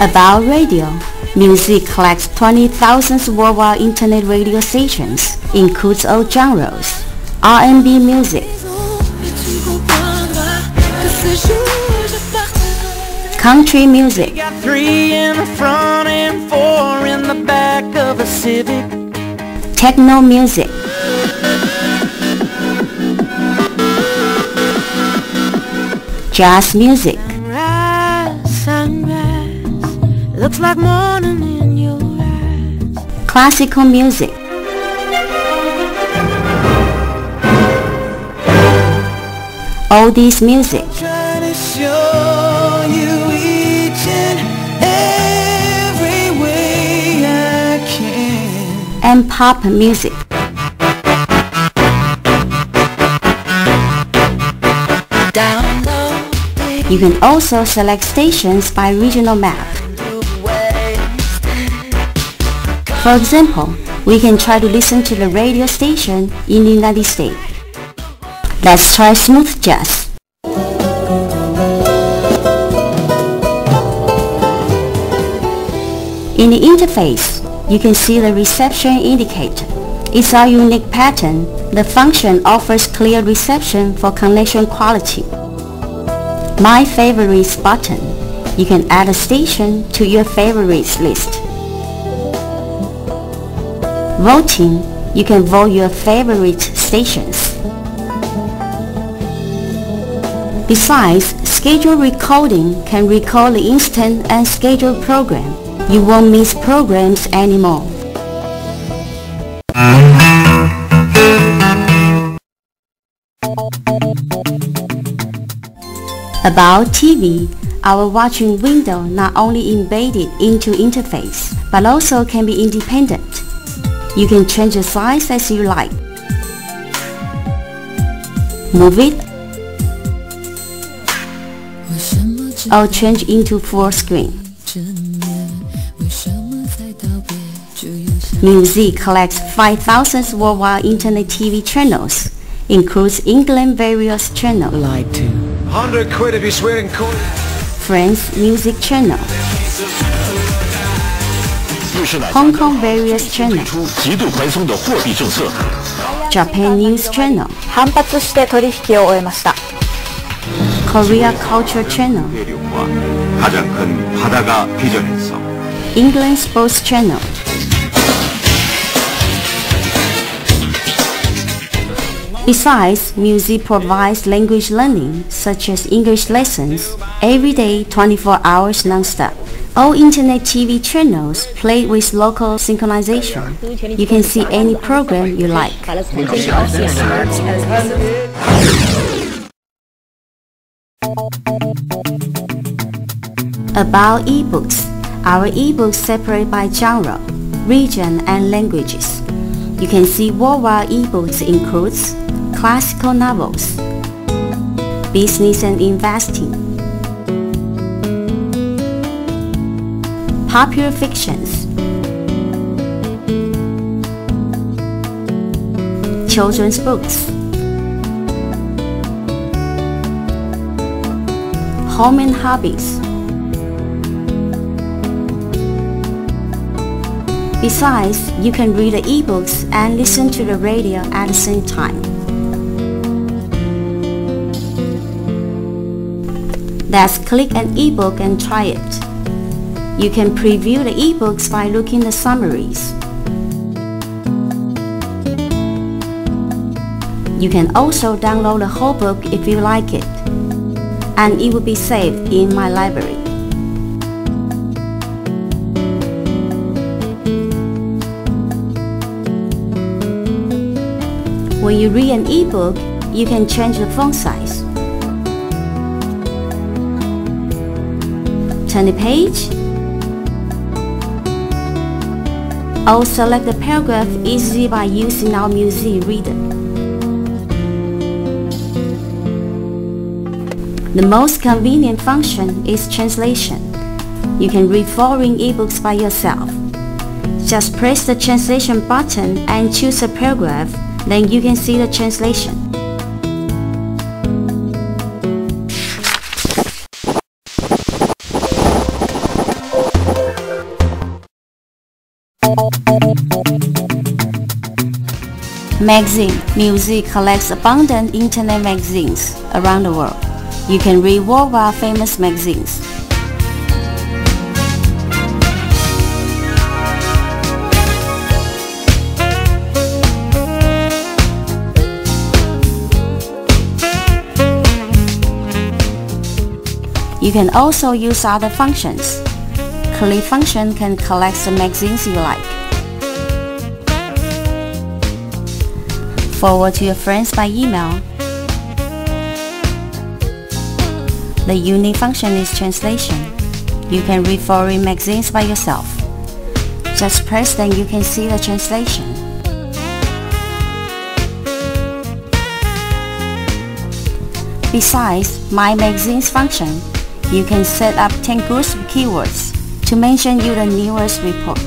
About radio, Muzee collects 20,000 worldwide internet radio stations, includes all genres, R&B music, country music, techno three jazz music, Sunrise, sunrise, looks like morning in your eyes. classical music, oldies music, Trying to show you each and every way I can. and pop music. You can also select stations by regional map. For example, we can try to listen to the radio station in the United States. Let's try smooth jazz. In the interface, you can see the reception indicator. It's a unique pattern. The function offers clear reception for connection quality. My Favorites button. You can add a station to your favorites list. Voting. You can vote your favorite stations. Besides, schedule recording can record the instant and scheduled program. You won't miss programs anymore. About TV, our watching window not only embedded into interface, but also can be independent. You can change the size as you like. Move it or change into full screen. Muzee collects 5,000 worldwide internet TV channels, includes England various channel, Lied to. 100 quid if you swear in court. France music channel, 又是哪家 Hong Kong various channel, 出极度宽松的货币政策？ Japan news channel, 反発して取引を終えました Korea culture channel, 대륙과 가장 큰 바다가 비전했어. England sports channel. Besides, Muzee provides language learning, such as English lessons, every day 24 hours non-stop. All internet TV channels play with local synchronization. You can see any program you like. About ebooks. Our ebooks separate by genre, region, and languages. You can see worldwide ebooks includes classical novels, business and investing, popular fictions, children's books, home and hobbies. Besides, you can read the e-books and listen to the radio at the same time. Let's click an e-book and try it. You can preview the e-books by looking the summaries. You can also download the whole book if you like it, and it will be saved in my library. When you read an ebook, you can change the font size. Turn the page. Or select the paragraph easily by using our Muzee reader. The most convenient function is translation. You can read foreign ebooks by yourself. Just press the translation button and choose a paragraph, then you can see the translation. Magazine Muzee collects abundant internet magazines around the world. You can read worldwide famous magazines You can also use other functions. Collect function can collect the magazines you like. Forward to your friends by email. The unique function is translation. You can read foreign magazines by yourself. Just press then you can see the translation. Besides, My Magazines function you can set up 10 groups of keywords to mention you the newest report.